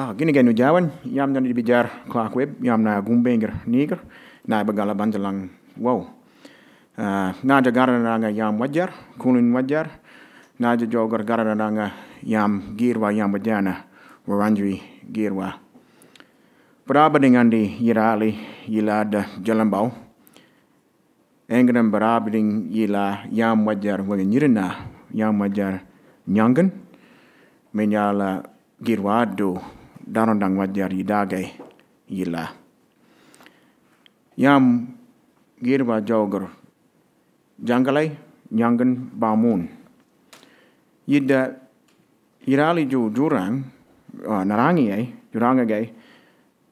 Ah, gini genu jawan, yam dan bijar Clark Webb, yam na gumbenger niger, na bagala banjalang wow. Uh, na gara nanga yam wajar, kulin wajar, na jogar gara nanga yam girwa yam wajana, waranjui girwa. Berapa dengan di yirali yilada jalambau, engran berapa dengan yila yam wajar wagen yirina yam wajar nyangan, menyala girwa darondang wajar wajjar yidagay yilla yam girba jogor jangalay nyangen bamun. Yida irali ju jurang uh, narangi ay juranga eh, gay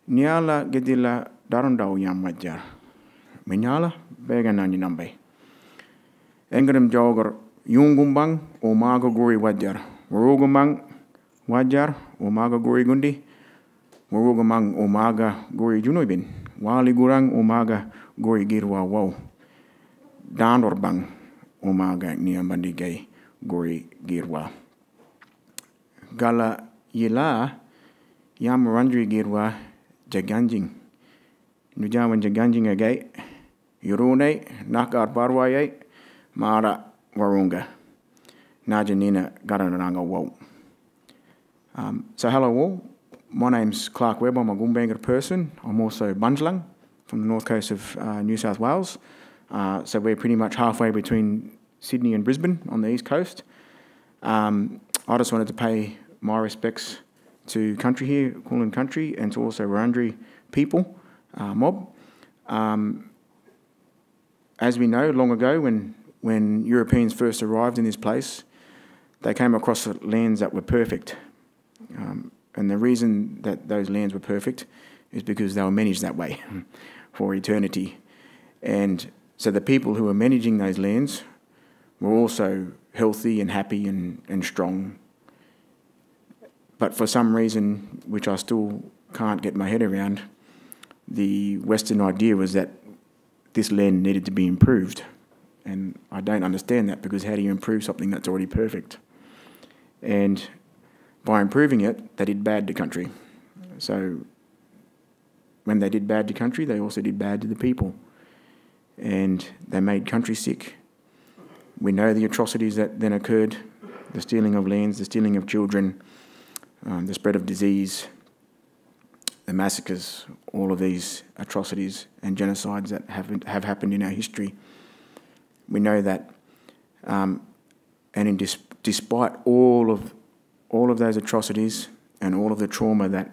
niala gedilla darondaw yam wajar menyala bega nani nambay engadam jawgor yungumbang o mago guri wajar rugumbang wajar, umaga gori guri gundi Waruga mang umaga gori junubin. Wali gurang umaga gori girwa wau, Dandor bang umaga niambandi gay gori girwa. Gala yila, yam randri girwa, jaganjing. Nujawan jaganjing agay. yurune nakar barwayay mara warunga. Najanina garananga wau Um, so hello all. My name's Clark Webb. I'm a Gumbaynggirr person. I'm also Bundjalung from the north coast of uh, New South Wales. Uh, so we're pretty much halfway between Sydney and Brisbane on the east coast. Um, I just wanted to pay my respects to country here, Kulin country, and to also Wurundjeri people, uh, mob. Um, as we know, long ago, when, when Europeans first arrived in this place, they came across lands that were perfect. Um, and the reason that those lands were perfect is because they were managed that way for eternity. And so the people who were managing those lands were also healthy and happy and, and strong. But for some reason, which I still can't get my head around, the Western idea was that this land needed to be improved. And I don't understand that because how do you improve something that's already perfect? And by improving it, they did bad to country. So when they did bad to country, they also did bad to the people. And they made country sick. We know the atrocities that then occurred the stealing of lands, the stealing of children, um, the spread of disease, the massacres, all of these atrocities and genocides that have, have happened in our history. We know that, um, and in despite all of all of those atrocities and all of the trauma that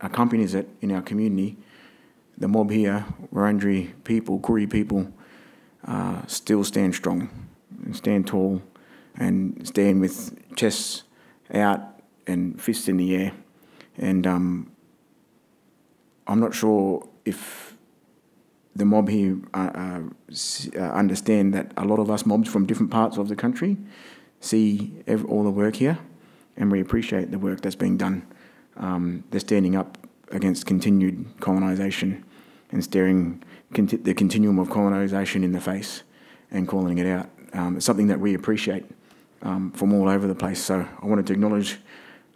accompanies it in our community, the mob here, Wurundjeri people, Koori people, uh, still stand strong and stand tall and stand with chests out and fists in the air. And um, I'm not sure if the mob here uh, uh, understand that a lot of us mobs from different parts of the country see all the work here and we appreciate the work that's being done. Um, they're standing up against continued colonisation and staring conti- the continuum of colonisation in the face and calling it out. Um, it's something that we appreciate um, from all over the place. So I wanted to acknowledge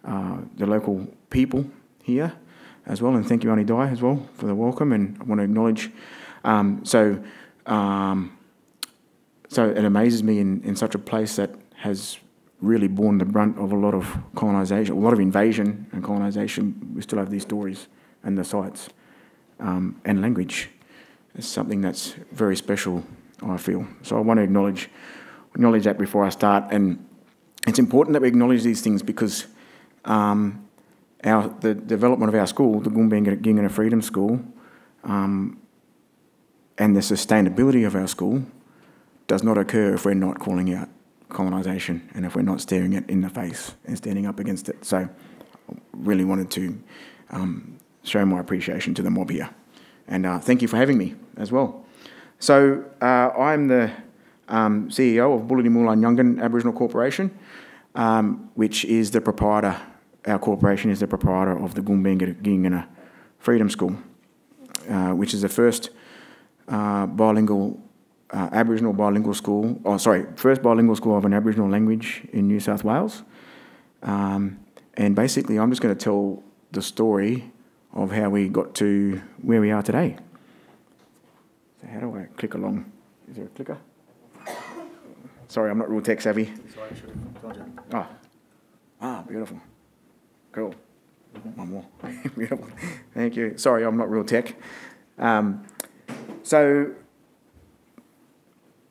uh, the local people here as well, and thank you, Auntie Di, as well, for the welcome. And I want to acknowledge. Um, so, um, so it amazes me in, in such a place that has really borne the brunt of a lot of colonisation, a lot of invasion and colonisation. We still have these stories and the sites um, and language. It's something that's very special, I feel. So I want to acknowledge acknowledge that before I start. And it's important that we acknowledge these things because um, our the development of our school, the Gumbaynggirr Freedom School, um, and the sustainability of our school does not occur if we're not calling out colonisation and if we're not staring it in the face and standing up against it. So, really wanted to um, show my appreciation to the mob here. And uh, thank you for having me as well. So, uh, I'm the um, CEO of Muurlay Nyanggan Aboriginal Corporation, um, which is the proprietor, our corporation is the proprietor of the Gumbaynggirr Freedom School, uh, which is the first uh, bilingual uh, Aboriginal bilingual school, oh sorry, first bilingual school of an Aboriginal language in New South Wales. Um, and basically, I'm just going to tell the story of how we got to where we are today. So how do I click along? Is there a clicker? Sorry, I'm not real tech savvy. Ah, ah, beautiful. Cool. One more. beautiful. Thank you. Sorry, I'm not real tech. Um, so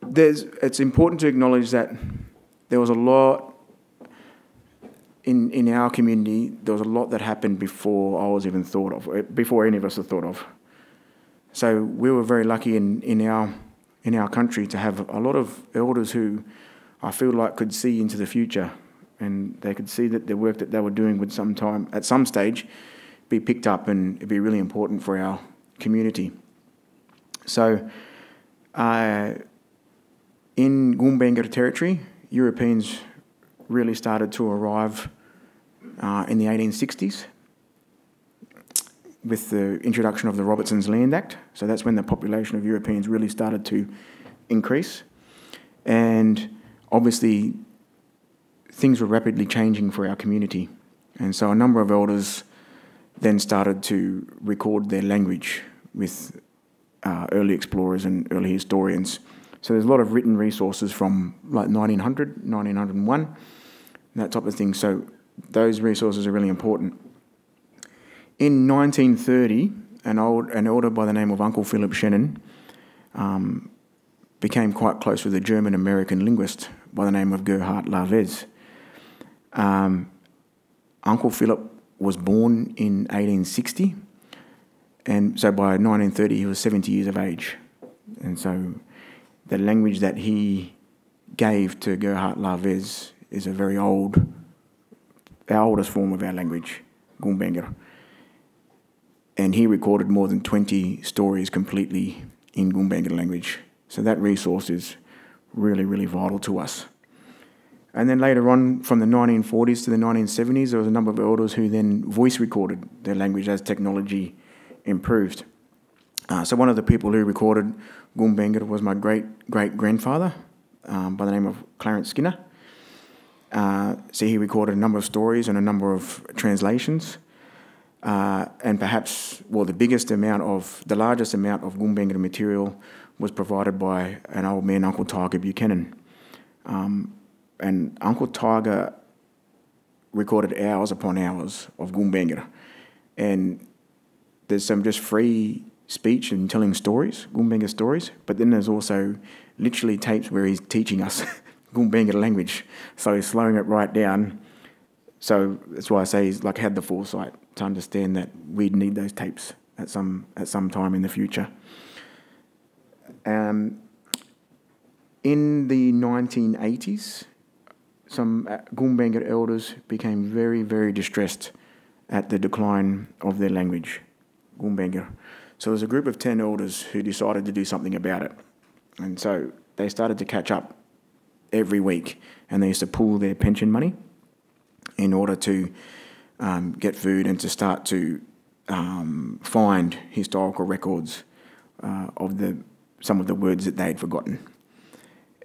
there's, it's important to acknowledge that there was a lot in, in our community, there was a lot that happened before I was even thought of, eh, before any of us had thought of. So we were very lucky in, in, our, in our country to have a lot of elders who I feel like could see into the future and they could see that the work that they were doing would sometime, at some stage, be picked up and it'd be really important for our community. So, uh, in Gumbaynggirr territory, Europeans really started to arrive uh, in the 1860s with the introduction of the Robertson's Land Act. So that's when the population of Europeans really started to increase. And obviously, things were rapidly changing for our community. And so a number of elders then started to record their language with uh, early explorers and early historians. So there's a lot of written resources from like 1900, 1901, that type of thing. So those resources are really important. In 1930, an, old, an elder by the name of Uncle Philip Shannon um, became quite close with a German American linguist by the name of Gerhardt Laves. Um, Uncle Philip was born in 1860 and so by 1930, he was 70 years of age. And so the language that he gave to Gerhardt Laves is a very old, our oldest form of our language, Gumbaynggirr. And he recorded more than 20 stories completely in Gumbaynggirr language. So that resource is really, really vital to us. And then later on, from the 1940s to the 1970s, there was a number of elders who then voice recorded their language as technology improved. Uh, so one of the people who recorded Gumbaynggirr was my great great grandfather um, by the name of Clarence Skinner. Uh, so he recorded a number of stories and a number of translations. Uh, and perhaps, well, the biggest amount of, the largest amount of Gumbaynggirr material was provided by an old man, Uncle Tiger Buchanan. Um, and Uncle Tiger recorded hours upon hours of Gumbaynggirr. And there's some just free speech and telling stories, Gumbaynggirr stories, but then there's also literally tapes where he's teaching us Gumbaynggirr language. So he's slowing it right down. So that's why I say he's like had the foresight to understand that we'd need those tapes at some at some time in the future. Um, in the 1980s, some uh, Gumbaynggirr elders became very, very distressed at the decline of their language. Gumbaynggirr. So there was a group of 10 elders who decided to do something about it. And so they started to catch up every week and they used to pool their pension money in order to um, get food and to start to um, find historical records uh, of the some of the words that they had forgotten.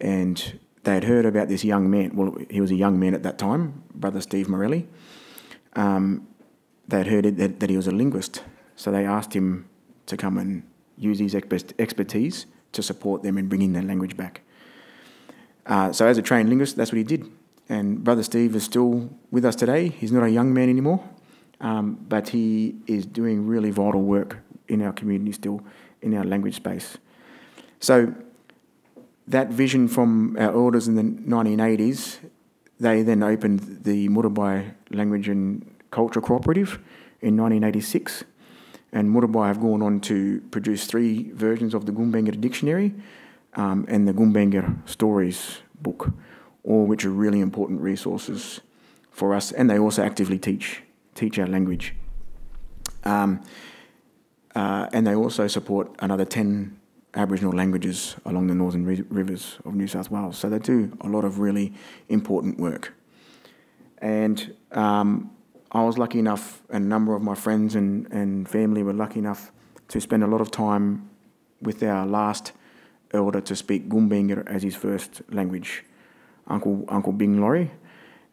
And they had heard about this young man. Well, he was a young man at that time, Brother Steve Morelli. Um, they had heard that, that he was a linguist, so they asked him to come and use his expertise to support them in bringing their language back. Uh, so, as a trained linguist, that's what he did. And Brother Steve is still with us today. He's not a young man anymore, um, but he is doing really vital work in our community still, in our language space. So, that vision from our elders in the 1980s, they then opened the Muurrbay Language and Culture Cooperative in 1986 and Muurrbay have gone on to produce three versions of the Gumbaynggirr Dictionary um, and the Gumbaynggirr Stories book, all which are really important resources for us, and they also actively teach teach our language. Um, uh, and they also support another 10 Aboriginal languages along the northern rivers of New South Wales. So they do a lot of really important work. And um, I was lucky enough, and a number of my friends and, and family were lucky enough to spend a lot of time with our last elder to speak Gumbaynggirr as his first language, Uncle Uncle Bing Laurie,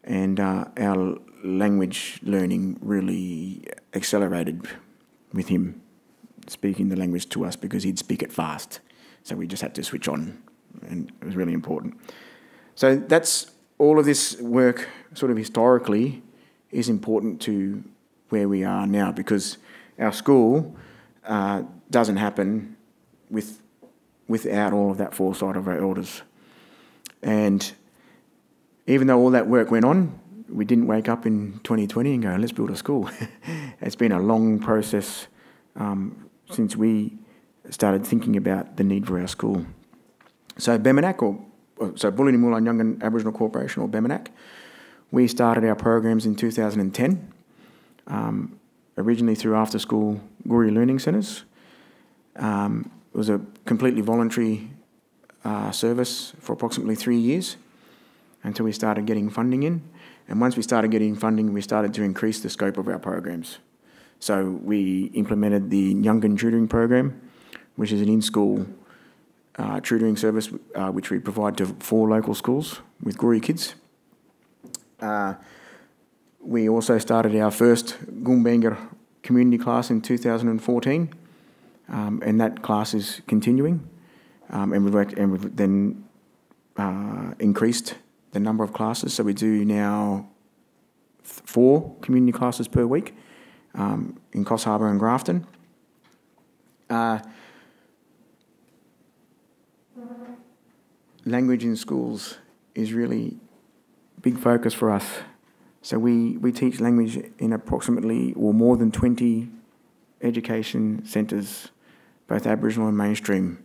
and uh, our language learning really accelerated with him speaking the language to us because he'd speak it fast. So we just had to switch on, and it was really important. So that's all of this work, sort of historically, is important to where we are now because our school uh, doesn't happen with without all of that foresight of our elders. And even though all that work went on, we didn't wake up in 2020 and go, let's build a school. it's been a long process um, since we started thinking about the need for our school. So BEMANAC, or, so Bularri Muurlay Nyanggan Aboriginal Corporation, or BEMANAC, we started our programs in 2010, um, originally through after-school Koori Learning Centres. Um, it was a completely voluntary uh, service for approximately three years until we started getting funding in. And once we started getting funding, we started to increase the scope of our programs. So we implemented the Yungan Tutoring Program, which is an in-school uh, tutoring service uh, which we provide to four local schools with Koori kids. Uh, we also started our first Gumbaynggirr community class in 2014, um, and that class is continuing. Um, and, we've, and we've then uh, increased the number of classes. So we do now four community classes per week um, in Coffs Harbour and Grafton. Uh, language in schools is really big focus for us. So we, we teach language in approximately or more than 20 education centres, both Aboriginal and mainstream,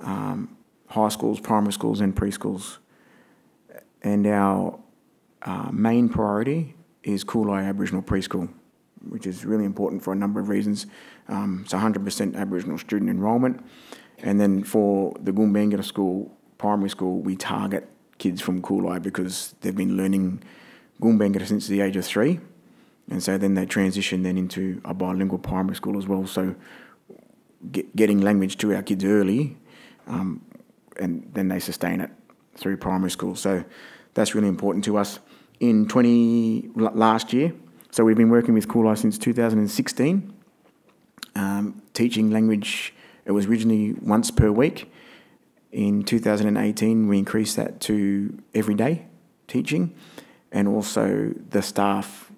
um, high schools, primary schools and preschools. And our uh, main priority is Koolai Aboriginal Preschool, which is really important for a number of reasons. Um, it's 100% Aboriginal student enrolment. And then for the Gumbaynggirr School, primary school, we target kids from Koolai because they've been learning Gumbaynggirr since the age of three. And so then they transition then into a bilingual primary school as well. So get, getting language to our kids early, um, and then they sustain it through primary school. So that's really important to us. In 20 last year, so we've been working with Koolai since 2016, um, teaching language. It was originally once per week. In 2018, we increased that to every day teaching, and also the staff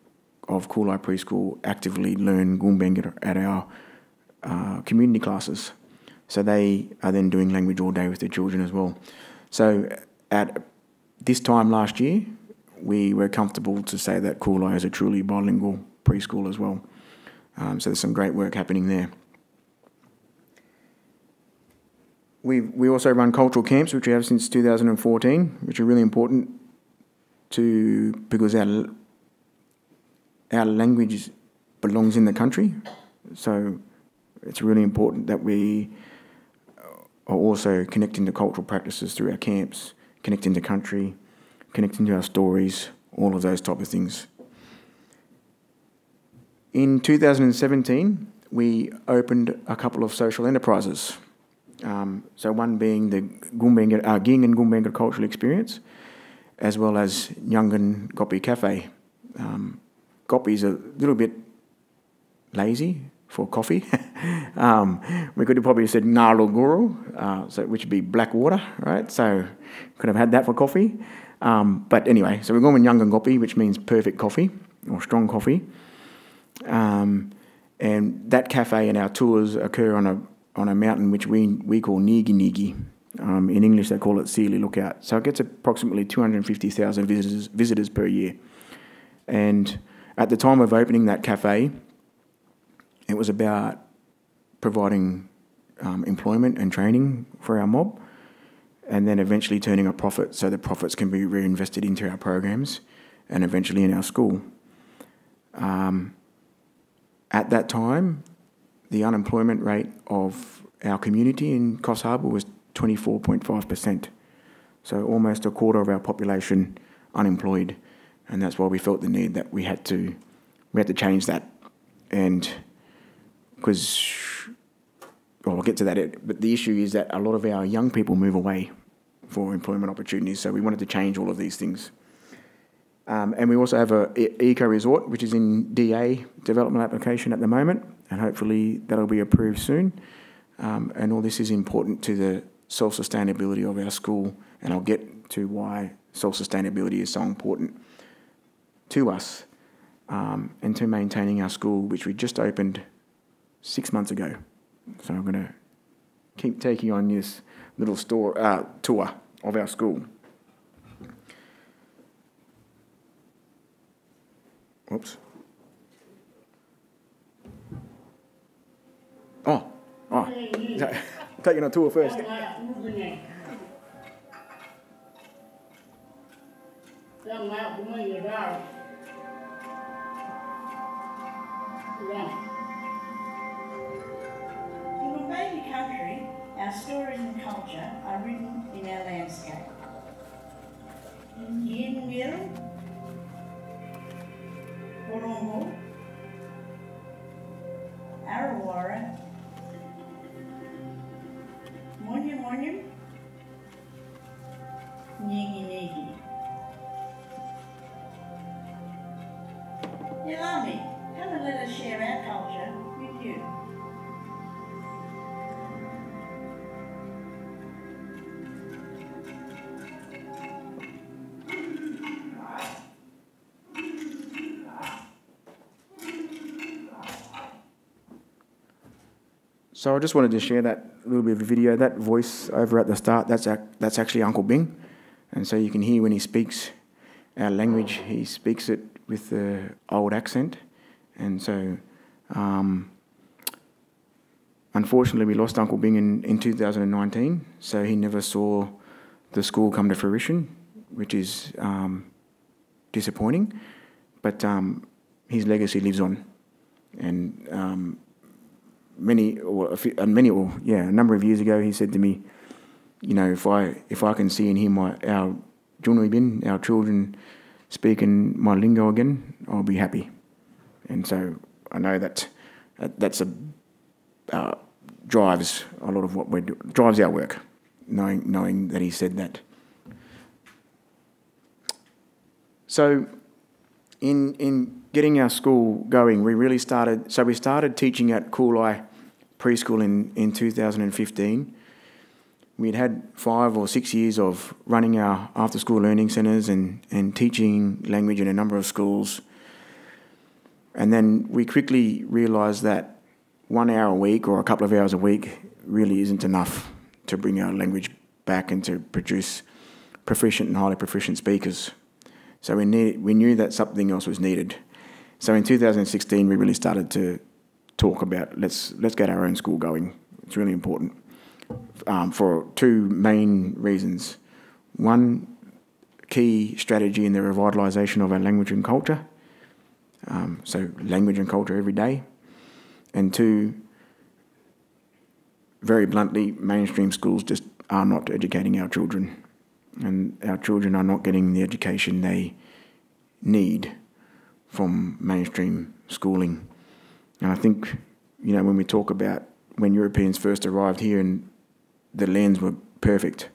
of Koolai Preschool actively learn Gumbaynggirr at our uh, community classes. So they are then doing language all day with their children as well. So at this time last year, we were comfortable to say that Koolai is a truly bilingual preschool as well. Um, so there's some great work happening there. We we also run cultural camps, which we have since 2014, which are really important to because our our language belongs in the country, so it's really important that we are also connecting to cultural practices through our camps, connecting to country, connecting to our stories, all of those type of things. In 2017, we opened a couple of social enterprises. Um, so one being the Gumbaynggirr, uh, Ging and Gumbaynggirr Cultural Experience, as well as Nyanggan Gapi Cafe. Um, Gopi is a little bit lazy for coffee. um, we could have probably said Nalu Guru, uh, so, which would be black water, right? So could have had that for coffee. Um, but anyway, so we're going with Nyanggan Gapi, which means perfect coffee or strong coffee. Um, and that cafe and our tours occur on a on a mountain which we we call Nigi Nigi. Um, in English, they call it Sealy Lookout. So it gets approximately 250,000 visitors visitors per year. And at the time of opening that cafe, it was about providing um, employment and training for our mob, and then eventually turning a profit so the profits can be reinvested into our programs and eventually in our school. Um, at that time, the unemployment rate of our community in Coffs Harbour was 24.5%. So almost a quarter of our population unemployed. And that's why we felt the need that we had to we had to change that. And because well, I'll get to that. But the issue is that a lot of our young people move away for employment opportunities. So we wanted to change all of these things. Um, and we also have a eco resort, which is in DA development application at the moment, and hopefully that'll be approved soon. Um, and all this is important to the self sustainability of our school, and I'll get to why self sustainability is so important to us um, and to maintaining our school, which we just opened six months ago. So I'm going to keep taking on this little store uh, tour of our school. Whoops. Oh, oh. Taking a tour first. In a baby country, our stories and culture are written in our landscape. Yin Miru, Worongo, Arawara, Munya Munya, Nigi Nigi. Yalami, come and let us share our culture with you. So I just wanted to share that little bit of a video. That voice over at the start, that's, ac- that's actually Uncle Bing. And so you can hear when he speaks our language, he speaks it with the old accent. And so, um, unfortunately, we lost Uncle Bing in, in 2019. So he never saw the school come to fruition, which is um, disappointing. But um, his legacy lives on. And um, many or a few, many or yeah, a number of years ago, he said to me, you know, if I if I can see and hear my our Junubin, our children speaking my lingo again, I'll be happy. And so I know that, that that's a uh, drives a lot of what we drives our work, knowing knowing that he said that. So, in in getting our school going, we really started. So we started teaching at Koolai preschool in in 2015. We'd had five or six years of running our after school learning centres and, and teaching language in a number of schools. And then we quickly realised that one hour a week or a couple of hours a week really isn't enough to bring our language back and to produce proficient and highly proficient speakers. So we, need, we knew that something else was needed. So in 2016, we really started to talk about let's, let's get our own school going. It's really important um, for two main reasons. One, key strategy in the revitalisation of our language and culture. Um, so, language and culture every day. And two, very bluntly, mainstream schools just are not educating our children. And our children are not getting the education they need from mainstream schooling. And I think, you know, when we talk about when Europeans first arrived here and the lands were perfect,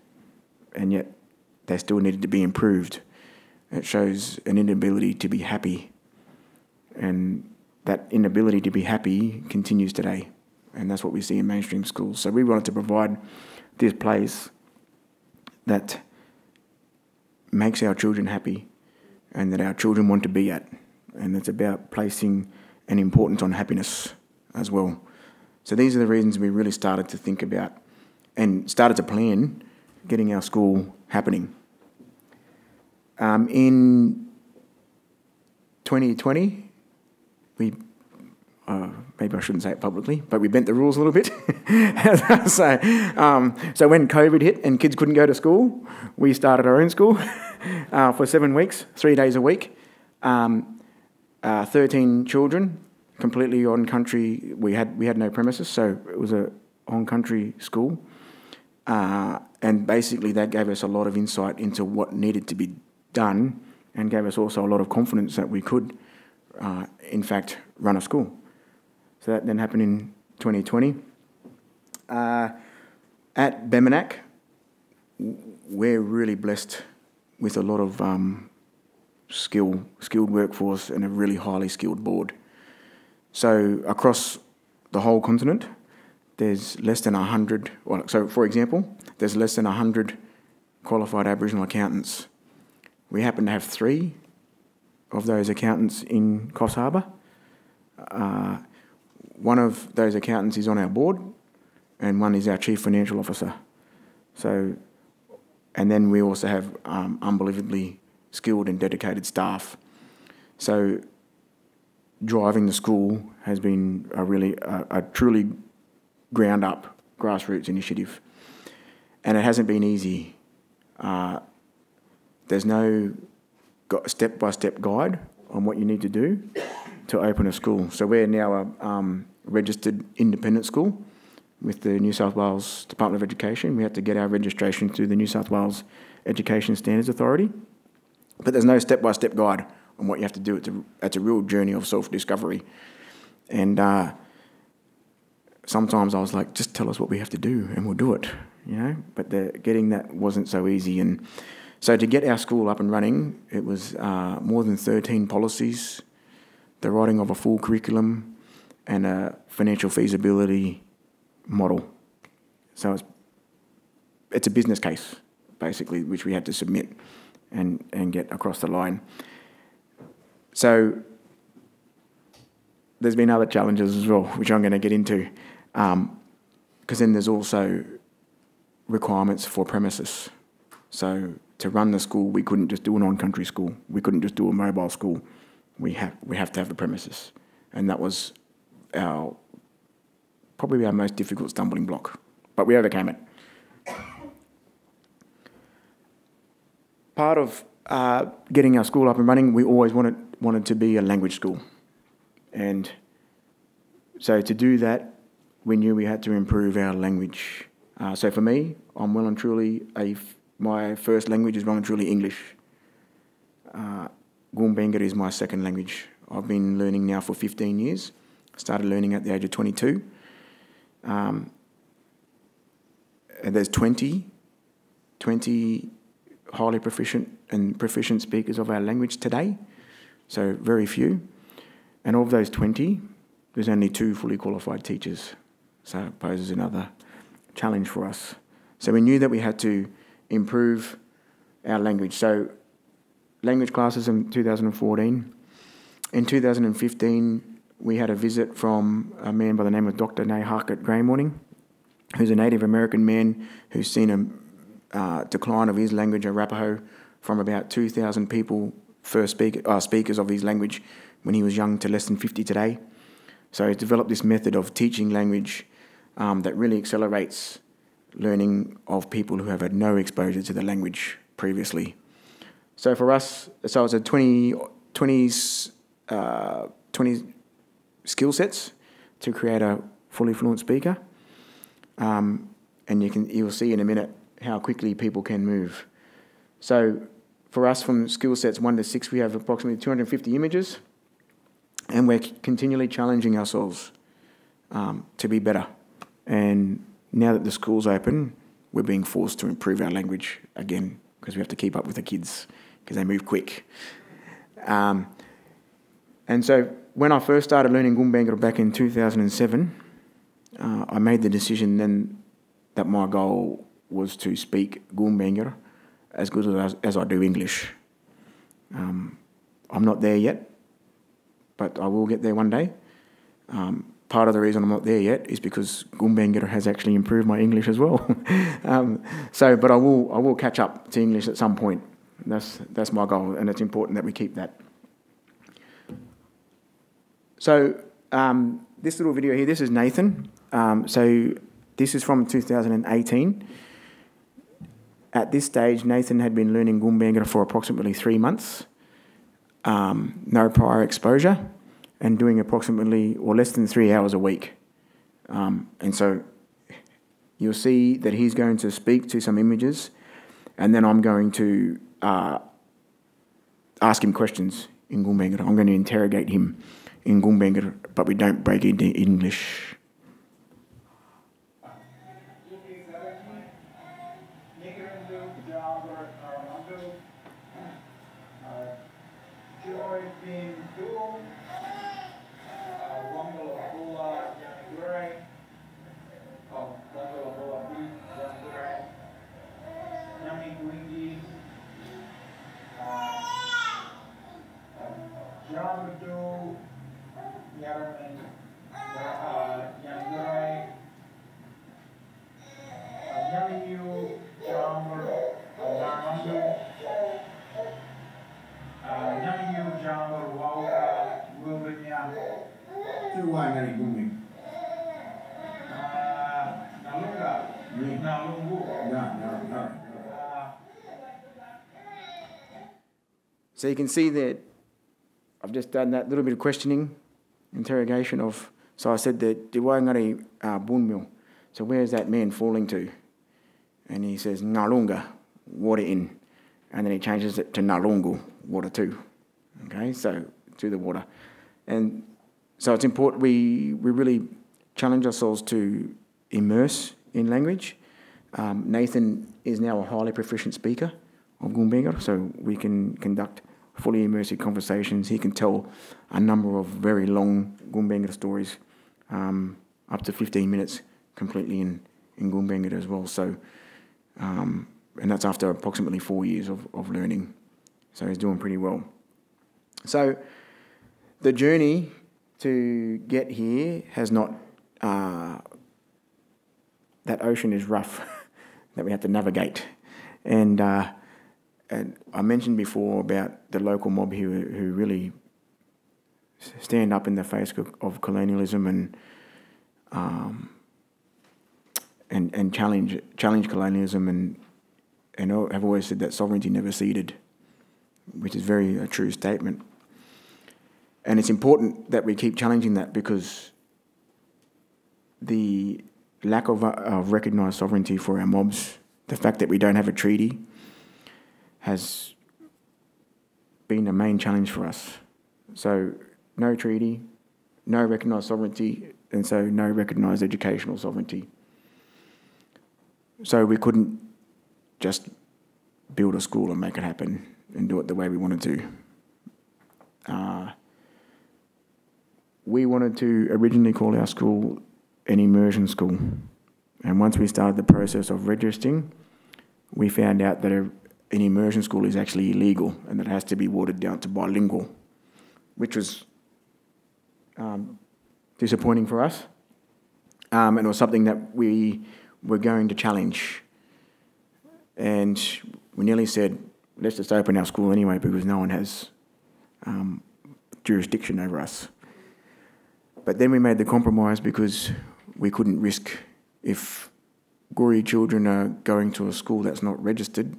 and yet they still needed to be improved. It shows an inability to be happy, and that inability to be happy continues today, and that's what we see in mainstream schools. So we wanted to provide this place that makes our children happy, and that our children want to be at, and it's about placing an importance on happiness as well. So these are the reasons we really started to think about and started to plan getting our school happening. Um, in 2020, we uh, maybe I shouldn't say it publicly, but we bent the rules a little bit. so, um, so when COVID hit and kids couldn't go to school, we started our own school uh, for seven weeks, three days a week. Um, uh, 13 children, completely on country. We had we had no premises, so it was a on country school. Uh, and basically, that gave us a lot of insight into what needed to be done and gave us also a lot of confidence that we could, uh, in fact, run a school. So that then happened in 2020. Uh, at Bemanak, we're really blessed with a lot of um, skill, skilled workforce and a really highly skilled board. So across the whole continent, there's less than 100, well, so for example, there's less than 100 qualified Aboriginal accountants. We happen to have three of those accountants in Coffs Harbour. Uh, one of those accountants is on our board, and one is our chief financial officer. So, and then we also have um, unbelievably skilled and dedicated staff. So, driving the school has been a really, a, a truly ground up grassroots initiative. And it hasn't been easy. Uh, there's no step by step guide on what you need to do to open a school. So we're now a um, registered independent school with the New South Wales Department of Education. We had to get our registration through the New South Wales Education Standards Authority. But there's no step by step guide on what you have to do. It's a, it's a real journey of self discovery. And uh, sometimes I was like, just tell us what we have to do and we'll do it, you know. But the, getting that wasn't so easy. And so to get our school up and running, it was uh, more than 13 policies, the writing of a full curriculum, and a financial feasibility model. So it's, it's a business case, basically, which we had to submit and, and get across the line. So there's been other challenges as well, which I'm going to get into, because um, then there's also requirements for premises. So to run the school, we couldn't just do an on-country school. We couldn't just do a mobile school. We have we have to have the premises, and that was our probably our most difficult stumbling block, but we overcame it. Part of uh, getting our school up and running, we always wanted wanted to be a language school, and so to do that, we knew we had to improve our language. Uh, so for me, I'm well and truly a my first language is well and truly English. Uh, is my second language. I've been learning now for 15 years. Started learning at the age of 22. Um, and there's 20, 20 highly proficient and proficient speakers of our language today. So very few. And of those 20, there's only two fully qualified teachers. So it poses another challenge for us. So we knew that we had to improve our language. So, language classes in 2014. In 2015, we had a visit from a man by the name of Dr. Neyooxet Greymorning, who's a Native American man who's seen a uh, decline of his language, Arapaho, from about 2,000 people, first speak, uh, speakers of his language, when he was young to less than 50 today. So he's developed this method of teaching language um, that really accelerates learning of people who have had no exposure to the language previously. So for us, so it's a 20, 20, uh, 20 skill sets to create a fully fluent speaker. Um, and you can, you'll see in a minute how quickly people can move. So for us from skill sets one to six, we have approximately 250 images and we're continually challenging ourselves um, to be better. And now that the school's open, we're being forced to improve our language again because we have to keep up with the kids because they move quick. Um, and so when I first started learning Gumbaynggirr back in 2007, uh, I made the decision then that my goal was to speak Gumbaynggirr as good as, as I do English. Um, I'm not there yet, but I will get there one day. Um, part of the reason I'm not there yet is because Gumbaynggirr has actually improved my English as well. um, so, but I will, I will catch up to English at some point. That's, that's my goal, and it's important that we keep that. So, um, this little video here, this is Nathan. Um, so, this is from 2018. At this stage, Nathan had been learning Gumbaynggirr for approximately three months. Um, no prior exposure and doing approximately or less than three hours a week. Um, and so you'll see that he's going to speak to some images, and then I'm going to uh, ask him questions in Gumbaynggirr. I'm going to interrogate him in Gumbaynggirr, but we don't break into English. So you can see that I've just done that little bit of questioning, interrogation of. So I said that Te Waingari uh, Bunmil. So where is that man falling to? And he says Nalunga, water in, and then he changes it to Nalungu, water to. Okay, so to the water, and so it's important we we really challenge ourselves to immerse in language. Um, Nathan is now a highly proficient speaker of Gumbaynggirr, so we can conduct fully immersive conversations. He can tell a number of very long Gumbaynggirr stories, um, up to 15 minutes, completely in, in Gumbaynggirr as well. So, um, and that's after approximately four years of, of learning. So he's doing pretty well. So, the journey to get here has not, uh, that ocean is rough that we have to navigate. And, uh, and I mentioned before about the local mob who, who really stand up in the face of, of colonialism and, um, and, and challenge, challenge colonialism and, and have always said that sovereignty never ceded, which is very a true statement. And it's important that we keep challenging that because the lack of, uh, of recognised sovereignty for our mobs, the fact that we don't have a treaty, has been a main challenge for us. So, no treaty, no recognised sovereignty, and so no recognised educational sovereignty. So, we couldn't just build a school and make it happen and do it the way we wanted to. Uh, we wanted to originally call our school an immersion school. And once we started the process of registering, we found out that an immersion school is actually illegal and that it has to be watered down to bilingual, which was um, disappointing for us. Um, and it was something that we were going to challenge. And we nearly said, let's just open our school anyway because no one has um, jurisdiction over us. But then we made the compromise because we couldn't risk if Koori children are going to a school that's not registered,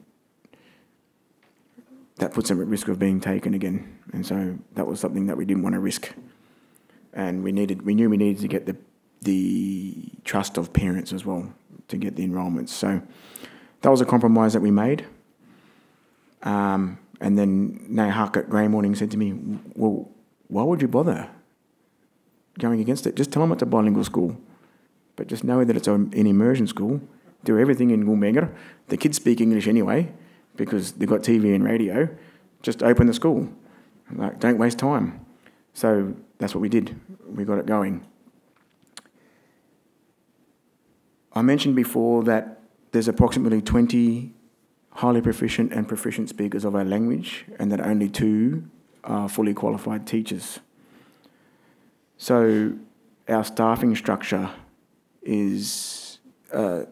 that puts them at risk of being taken again. And so that was something that we didn't want to risk. And we needed, we knew we needed to get the, the trust of parents as well to get the enrolments. So that was a compromise that we made. Um, and then Neyooxet Greymorning said to me, Well, why would you bother going against it? Just tell them it's a bilingual school. But just know that it's an immersion school. Do everything in Gumbaynggirr. The kids speak English anyway because they've got TV and radio. Just open the school. Like, don't waste time. So that's what we did. We got it going. I mentioned before that there's approximately 20 highly proficient and proficient speakers of our language, and that only two are fully qualified teachers. So our staffing structure is uh,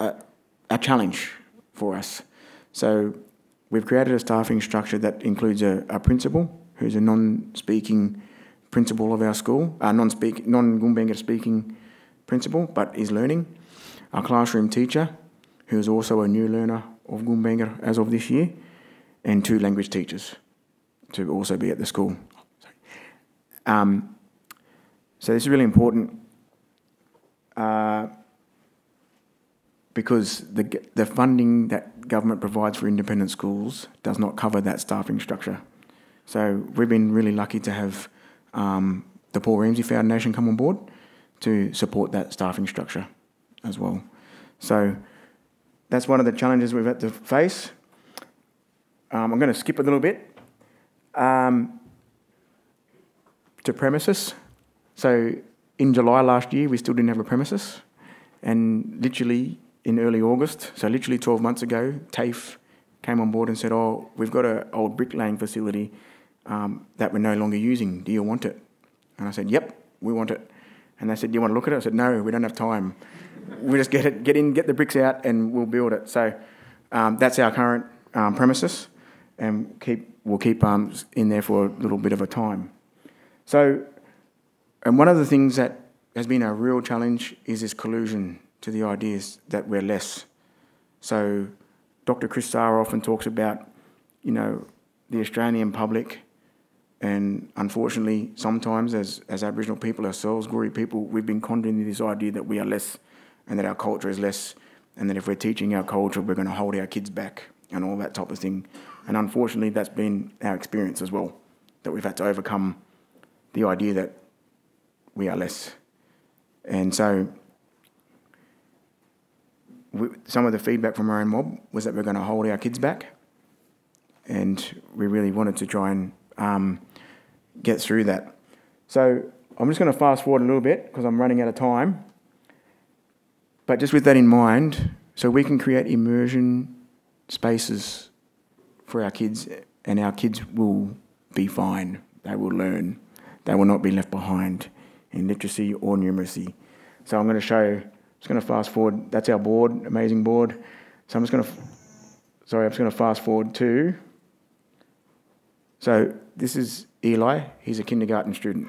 a, a challenge for us. So we've created a staffing structure that includes a, a principal who's a non-speaking principal of our school, a non-speak, non-Gumbaynggirr speaking principal, but is learning. A classroom teacher who is also a new learner of Gumbaynggirr as of this year, and two language teachers to also be at the school. Um, so this is really important uh, because the, the funding that government provides for independent schools does not cover that staffing structure. So we've been really lucky to have um, the Paul Ramsay Foundation come on board to support that staffing structure as well. So that's one of the challenges we've had to face. Um, I'm going to skip a little bit. Um, to premises. So in July last year, we still didn't have a premises. And literally in early August, so literally 12 months ago, TAFE came on board and said, Oh, we've got an old bricklaying facility um, that we're no longer using. Do you want it? And I said, Yep, we want it. And they said, Do you want to look at it? I said, No, we don't have time. we just get it, get in, get the bricks out, and we'll build it. So um, that's our current um, premises, and keep we'll keep um, in there for a little bit of a time. So, and one of the things that has been a real challenge is this collusion to the ideas that we're less. So, Dr. Chris Sarra often talks about, you know, the Australian public, and unfortunately, sometimes as, as Aboriginal people ourselves, Goori people, we've been conned into this idea that we are less and that our culture is less, and that if we're teaching our culture, we're going to hold our kids back and all that type of thing. And unfortunately, that's been our experience as well, that we've had to overcome the idea that we are less. And so, we, some of the feedback from our own mob was that we're going to hold our kids back. And we really wanted to try and um, get through that. So, I'm just going to fast forward a little bit because I'm running out of time. But just with that in mind, so we can create immersion spaces for our kids, and our kids will be fine. They will learn. They will not be left behind in literacy or numeracy. So I'm going to show, just going to fast forward. That's our board, amazing board. So I'm just going to, sorry, I'm just going to fast forward to, so this is Eli. He's a kindergarten student.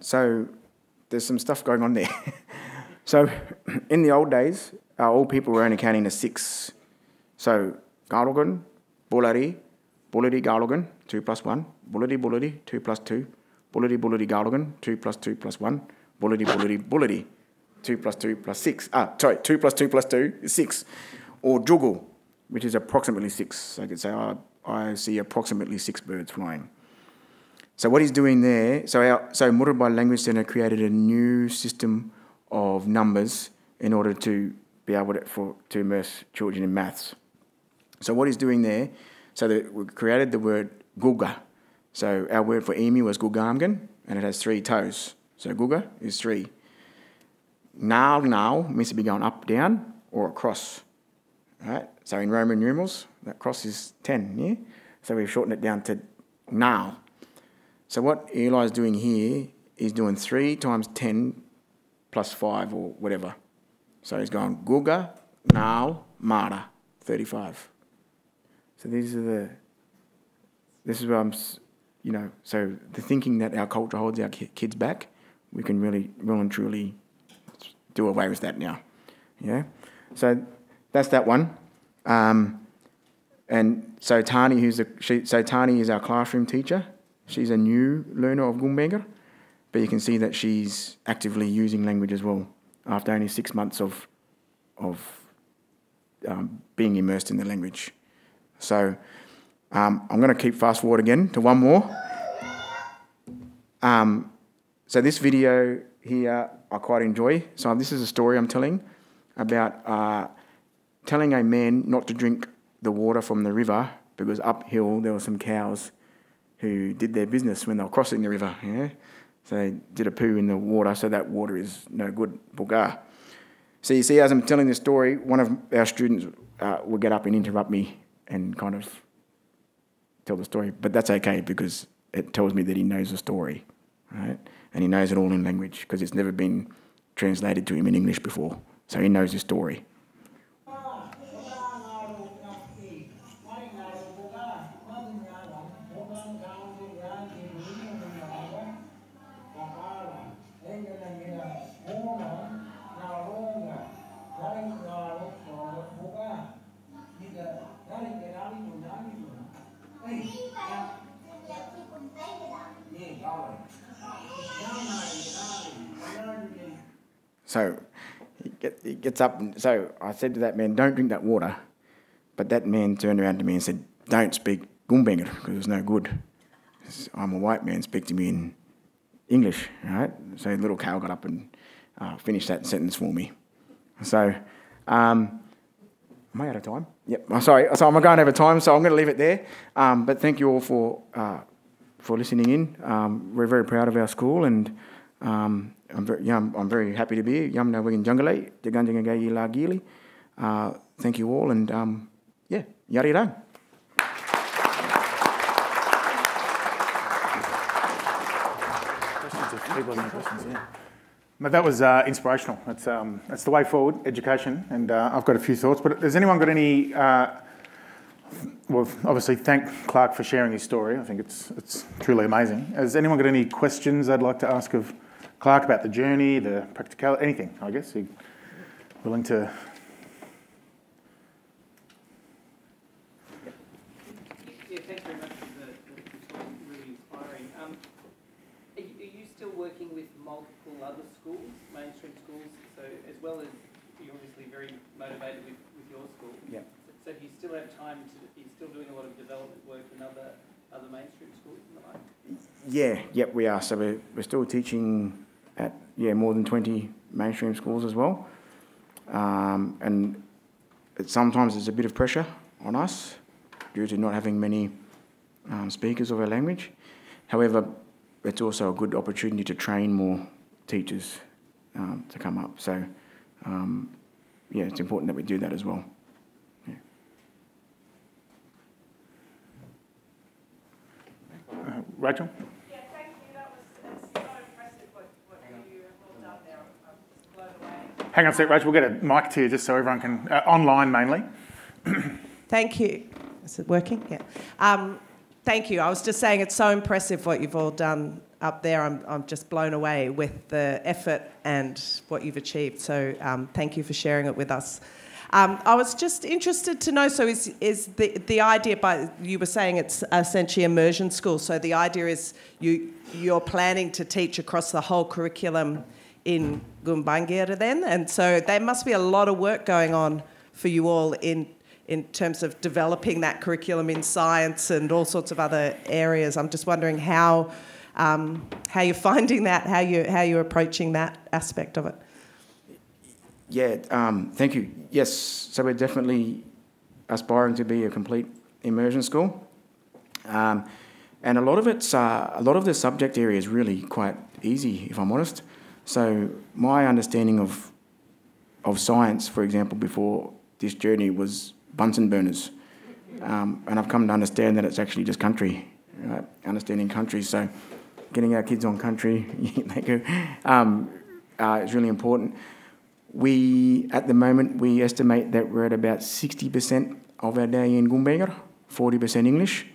So there's some stuff going on there. so in the old days, our old people were only counting to six. So Galogan, Bullari, Bullity Galogan, 2 plus 1, Bullity Bullity, 2 plus 2, Bullity Bullity Galogan, 2 plus 2 plus 1, Bullity Bullity Bullity, 2 plus 2 plus 6. Ah, sorry, 2 plus 2 plus 2 is 6. Or Juggle, which is approximately 6. So I could say, oh, I see approximately 6 birds flying. So what he's doing there, so our, so Muurrbay Language Centre created a new system of numbers in order to be able to, for, to immerse children in maths. So what he's doing there, so that we created the word guga. So our word for emu was gugamgan, and it has three toes. So guga is three. Now, now means to be going up, down, or across. Right? So in Roman numerals, that cross is 10, yeah? So we've shortened it down to now. So what Eli's doing here is doing 3 times 10 plus 5 or whatever. So he's going Guga, Now, Mara, 35. So these are the, this is where I'm, you know, so the thinking that our culture holds our kids back, we can really, really and truly do away with that now. Yeah? So that's that one. Um, and so Tani, who's a, she, so Tani is our classroom teacher. She's a new learner of Gumbaynggirr, but you can see that she's actively using language as well after only six months of, of um, being immersed in the language. So um, I'm going to keep fast forward again to one more. Um, so this video here I quite enjoy. So this is a story I'm telling about uh, telling a man not to drink the water from the river because uphill there were some cows who did their business when they were crossing the river. Yeah? So they did a poo in the water, so that water is no good. Bulgar. So you see, as I'm telling this story, one of our students uh, will get up and interrupt me and kind of tell the story. But that's okay because it tells me that he knows the story, right? And he knows it all in language because it's never been translated to him in English before. So he knows the story. So he, get, he gets up, and so I said to that man, don't drink that water. But that man turned around to me and said, don't speak Gumbaynggirr because it's no good. I'm a white man, speak to me in English, right? So little Cal got up and uh, finished that sentence for me. So, um, am I out of time? Yep. I'm sorry. So I'm going over time, so I'm going to leave it there. Um, but thank you all for uh, for listening in. Um, we're very proud of our school, and um, I'm very yeah, I'm, I'm, very happy to be here. Yam na wigin jungle, te la gili. Uh, thank you all, and um, yeah, yari rang. questions, yeah. But that was uh, inspirational. That's, um, that's the way forward, education. And uh, I've got a few thoughts. But has anyone got any? Uh, well, obviously, thank Clark for sharing his story. I think it's it's truly amazing. Has anyone got any questions they'd like to ask of Clark about the journey, the practicality, anything? I guess. He willing to the story really inspiring. Um are you still working with multiple other schools, mainstream schools? So as well as you're obviously very motivated with, with your school. Yeah. So, so do you still have time to, you're still doing a lot of development work in other, other mainstream schools and the like? Yeah, yep, we are. So we're, we're still teaching at, yeah, more than 20 mainstream schools as well. Um, and it, sometimes there's a bit of pressure on us due to not having many um, speakers of our language. However, it's also a good opportunity to train more teachers um, to come up. So um, yeah, it's important that we do that as well. Uh, Rachel? Yeah, thank you. That was so impressive what, what you have all done there. I'm just blown away. Hang on a sec, Rachel. We'll get a mic to you just so everyone can, uh, online mainly. thank you. Is it working? Yeah. Um, thank you. I was just saying it's so impressive what you've all done up there. I'm, I'm just blown away with the effort and what you've achieved. So um, thank you for sharing it with us. Um, I was just interested to know. So, is is the the idea? By you were saying it's essentially immersion school. So the idea is you you're planning to teach across the whole curriculum in Gumbaynggirr then, and so there must be a lot of work going on for you all in in terms of developing that curriculum in science and all sorts of other areas. I'm just wondering how um, how you're finding that, how you how you're approaching that aspect of it. Yeah, um, thank you. Yes, so we're definitely aspiring to be a complete immersion school, um, and a lot of it's uh, a lot of the subject area is really quite easy, if I'm honest. So my understanding of of science, for example, before this journey was Bunsen burners, um, and I've come to understand that it's actually just country, right? understanding country. So getting our kids on country um, uh, is really important. We, at the moment, we estimate that we're at about 60% of our day in Gumbaynggirr, 40% English.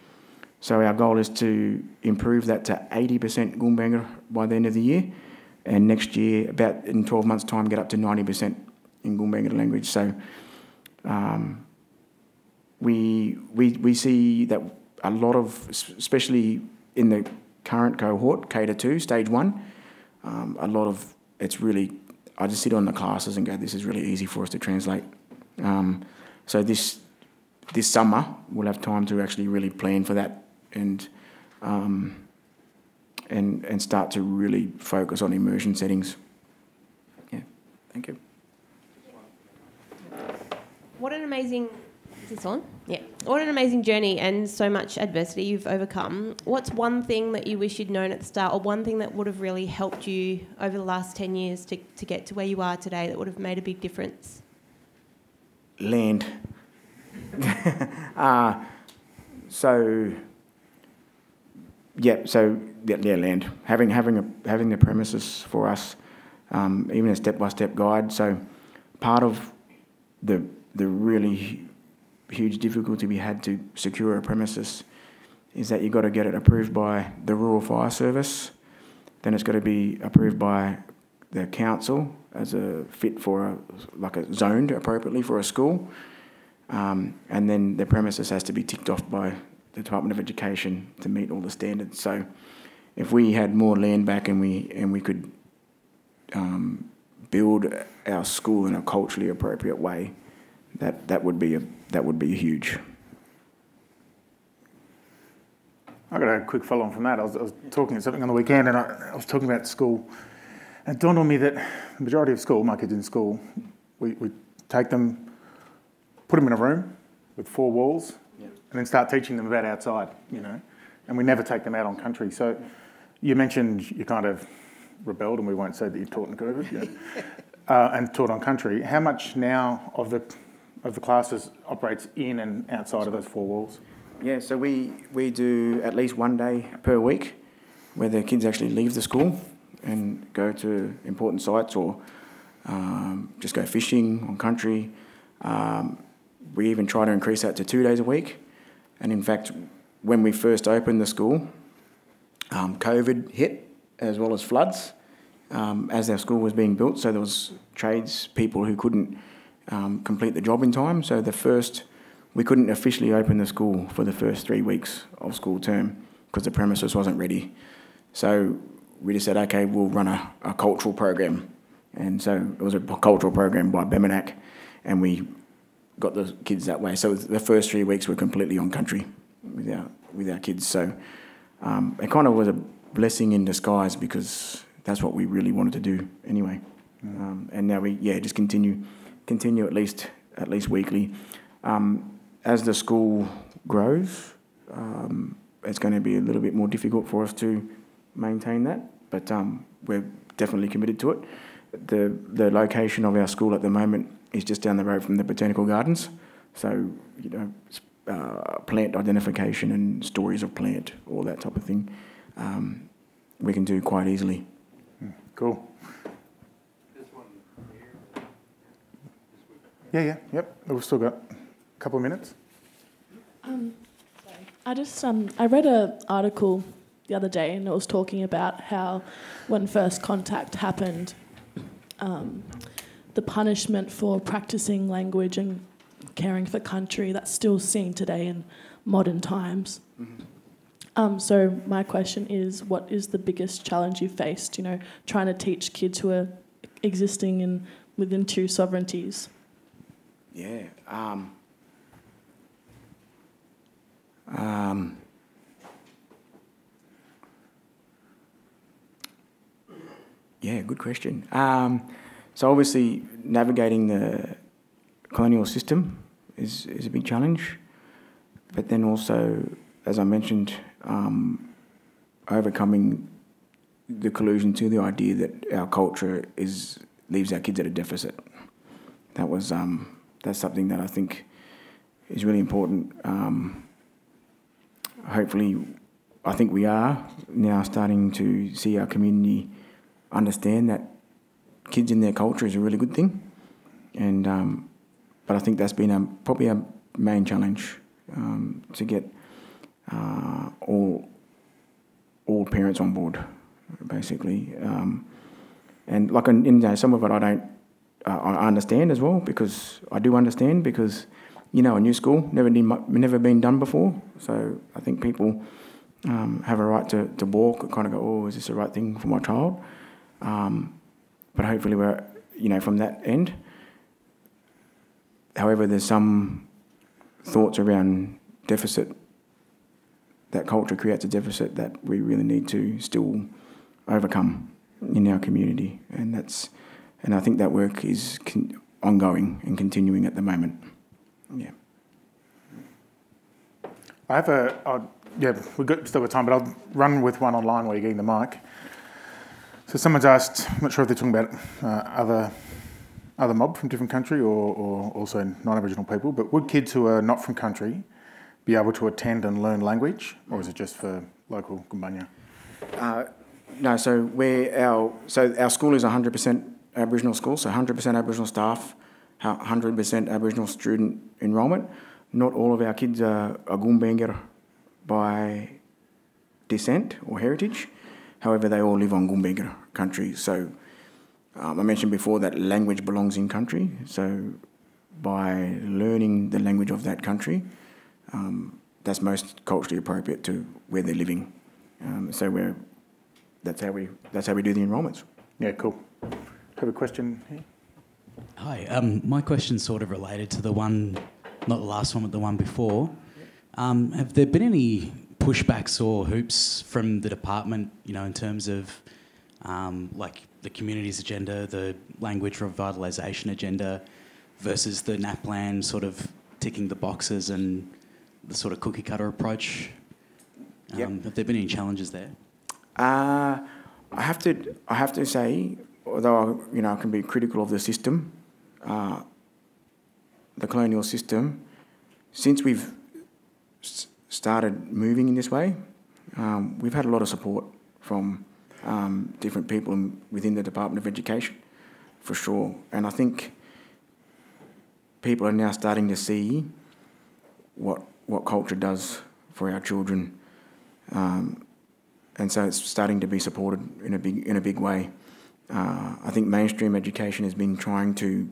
So our goal is to improve that to 80% Gumbaynggirr by the end of the year. And next year, about in 12 months' time, get up to 90% in Gumbaynggirr language. So um, we, we, we see that a lot of, especially in the current cohort, K to 2, stage 1, um, a lot of it's really, I just sit on the classes and go, this is really easy for us to translate. Um, so this this summer, we'll have time to actually really plan for that and um, and and start to really focus on immersion settings. Yeah, thank you. What an amazing is this on? Yeah. What an amazing journey and so much adversity you've overcome. What's one thing that you wish you'd known at the start, or one thing that would have really helped you over the last 10 years to, to get to where you are today that would have made a big difference? Land. uh, so, yeah, so, yeah, land. Having, having, a, having the premises for us, um, even a step by step guide. So, part of the, the really huge difficulty we had to secure a premises is that you've got to get it approved by the Rural Fire Service, then it's got to be approved by the council as a fit for a, like a zoned appropriately for a school, um, and then the premises has to be ticked off by the Department of Education to meet all the standards. So, if we had more land back and we and we could um, build our school in a culturally appropriate way, that, that would be a, that would be huge. I got a quick follow on from that. I was, I was talking at something on the weekend and I, I was talking about school. And it dawned on me that the majority of school, my kids in school, we, we take them, put them in a room with four walls, and then start teaching them about outside, you know. And we never take them out on country. So you mentioned you kind of rebelled, and we won't say that you taught in COVID, yeah. uh, and taught on country. How much now of the of the classes operates in and outside of those four walls? Yeah, so we, we do at least one day per week where the kids actually leave the school and go to important sites or um, just go fishing on country. Um, we even try to increase that to two days a week. And in fact, when we first opened the school, um, COVID hit as well as floods um, as our school was being built. So there was trades people who couldn't um, complete the job in time. So the first, we couldn't officially open the school for the first three weeks of school term because the premises wasn't ready. So we just said, okay, we'll run a, a cultural program. And so it was a cultural program by Bemenak, and we got the kids that way. So the first three weeks were completely on country with our, with our kids. So um, it kind of was a blessing in disguise because that's what we really wanted to do anyway. Um, and now we, yeah, just continue, continue at least, at least weekly. Um, as the school grows, um, it's going to be a little bit more difficult for us to maintain that, but um, we're definitely committed to it. The the location of our school at the moment is just down the road from the botanical gardens, so you know, uh, plant identification and stories of plant, all that type of thing, um, we can do quite easily. Cool. Yeah, yeah, yep. We've still got a couple of minutes. I just um, I read an article the other day, and it was talking about how when first contact happened, um, the punishment for practicing language and caring for country that's still seen today in modern times. Um, so my question is, what is the biggest challenge you faced? You know, trying to teach kids who are existing in within two sovereignties. Yeah. Um, um, yeah, good question. Um, so obviously, navigating the colonial system is, is a big challenge, but then also, as I mentioned, um, overcoming the collusion to the idea that our culture is leaves our kids at a deficit. That was um, that's something that I think is really important. Um, hopefully, I think we are now starting to see our community understand that kids in their culture is a really good thing, and um, but I think that's been a, probably a main challenge um, to get uh, all all parents on board, basically. Um, and like in, in you know, some of it, I don't uh, I understand as well because I do understand because you know a new school never been never been done before. So I think people um, have a right to, to walk, kind of go, oh, is this the right thing for my child? Um, but hopefully we're you know from that end. However, there's some thoughts around deficit. That culture creates a deficit that we really need to still overcome in our community, and that's and I think that work is con- ongoing and continuing at the moment. Yeah. I have a, I'll, yeah, we've got still got time, but I'll run with one online while you're getting the mic. So someone's asked, I'm not sure if they're talking about uh, other other mob from different country or, or also non-Aboriginal people, but would kids who are not from country be able to attend and learn language, or is it just for local Gumbaynggirr? Uh, no, so we our so our school is 100% Aboriginal school, so 100% Aboriginal staff, 100% Aboriginal student enrolment. Not all of our kids are, are Gumbaynggirr by descent or heritage. However, they all live on Gumbaynggirr country. So um, I mentioned before that language belongs in country. So by learning the language of that country, um, that's most culturally appropriate to where they're living. Um, so we're that's how we that's how we do the enrolments. Yeah, cool. have a question here. Hi, um, my question's sort of related to the one, not the last one, but the one before. Um, have there been any pushbacks or hoops from the department, you know, in terms of um, like the communities agenda, the language revitalisation agenda, versus the NAPLAN sort of ticking the boxes and the sort of cookie cutter approach? Um, Yep. Have there been any challenges there? Uh, I have to I have to say, although I, you know I can be critical of the system, uh, the colonial system, since we've s- started moving in this way, um, we've had a lot of support from um, different people within the Department of Education, for sure. And I think people are now starting to see what what culture does for our children. Um, and so it's starting to be supported in a big in a big way. Uh, I think mainstream education has been trying to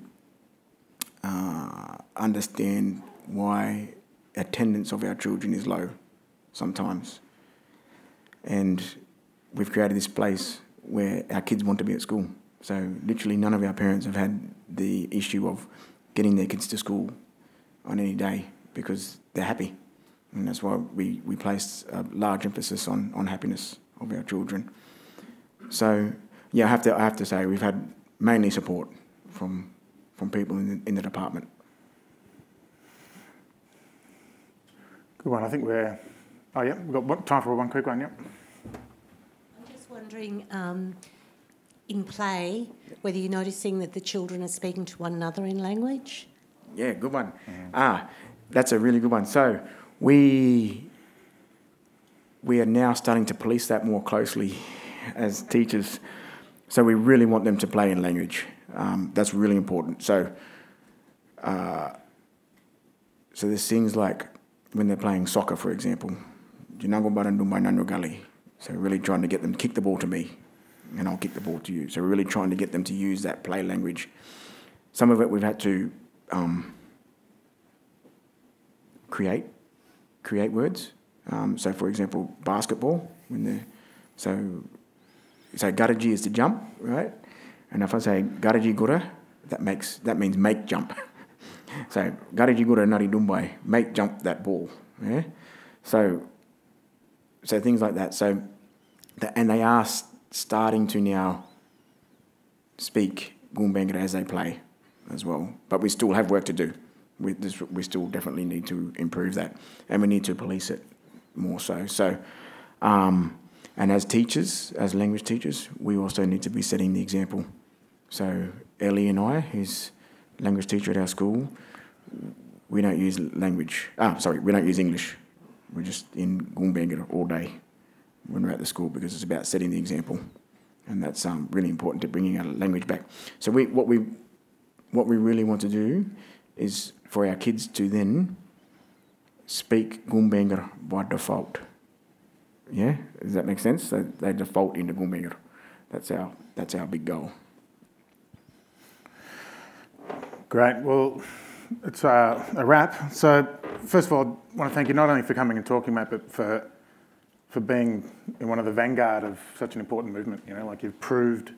uh, understand why attendance of our children is low sometimes, and we've created this place where our kids want to be at school. So literally, none of our parents have had the issue of getting their kids to school on any day because they're happy. And that's why we, we place a large emphasis on, on happiness of our children. So, yeah, I have to, I have to say we've had mainly support from, from people in the, in the department. Good one. I think we're. Oh, yeah, we've got time for one quick one, yep. Just wondering, um, in play, whether you're noticing that the children are speaking to one another in language? Yeah, good one. Ah, that's a really good one. So we we are now starting to police that more closely as teachers. So we really want them to play in language. Um, that's really important. So uh, so there's things like when they're playing soccer, for example. Jinango barandumba nano gali. So we're really trying to get them to kick the ball to me, and I'll kick the ball to you. So we're really trying to get them to use that play language. Some of it we've had to um, create create words. Um, so, for example, basketball. When the so so garaji is to jump, right? And if I say garaji gura, that makes that means make jump. so garaji gura nari dumbai, make jump that ball. Yeah. So so things like that. So and they are starting to now speak Gumbaynggirr as they play as well. But we still have work to do. We, this, we still definitely need to improve that, and we need to police it more so. So, um, and as teachers, as language teachers, we also need to be setting the example. So Ellie and I, who's language teacher at our school, we don't use language. Ah, sorry, we don't use English. We're just in Gumbaynggirr all day when we're at the school because it's about setting the example, and that's um, really important to bringing our language back. So we, what we, what we really want to do is for our kids to then speak Gumbaynggirr by default. Yeah, does that make sense? So they default into Gumbaynggirr. That's our that's our big goal. Great. Well, it's uh, a wrap. So, first of all, I want to thank you not only for coming and talking, Matt, but for for being in one of the vanguard of such an important movement. You know, like you've proved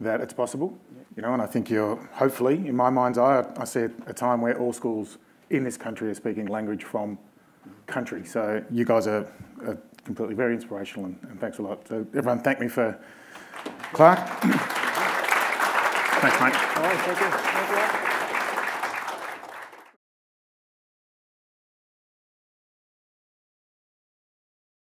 that it's possible. You know, and I think you're hopefully, in my mind's eye, I see a time where all schools in this country are speaking language from country. So you guys are, are completely very inspirational, and, and thanks a lot. So everyone, thank me for Clark. thanks, mate. All right, thank you. Thank you.